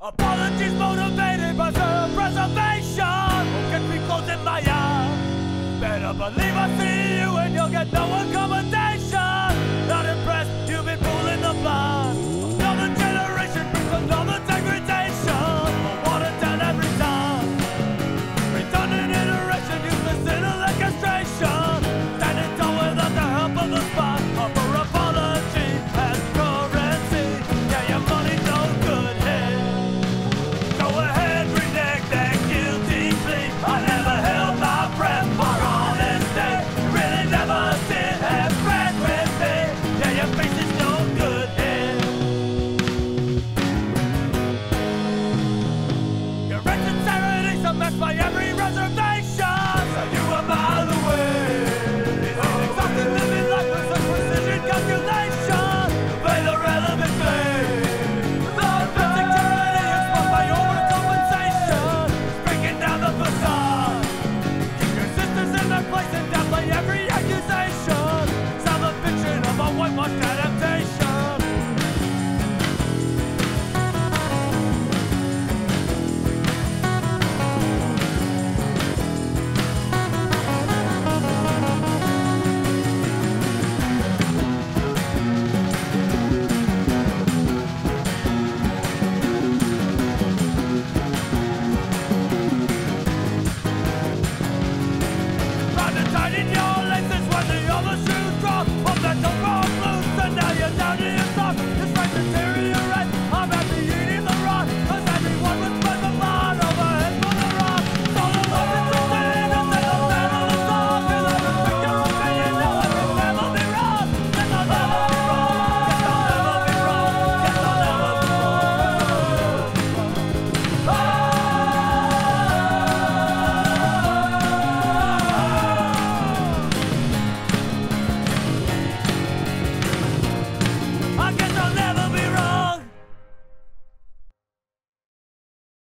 Apologies motivated by self-preservation will get me close in my eye. Better believe I see In your life is what the others